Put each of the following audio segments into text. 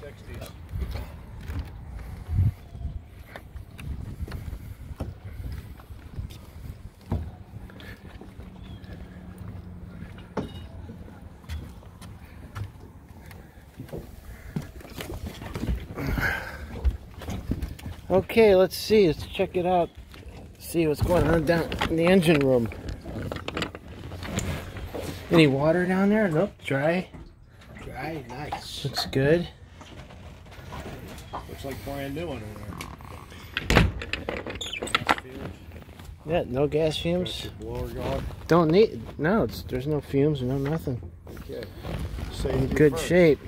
60s. Okay, let's see. Let's check it out. See what's going on down in the engine room. Any water down there? Nope. Dry. Nice. Looks good. Looks like brand new under there. Yeah, no gas fumes. Don't need. No, it's there's no fumes, no nothing. Okay. In good first. shape.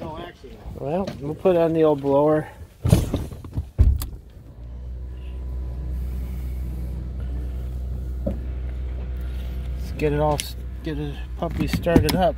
No accident. Well, we'll put on the old blower. Let's get it all, get the puppy started up.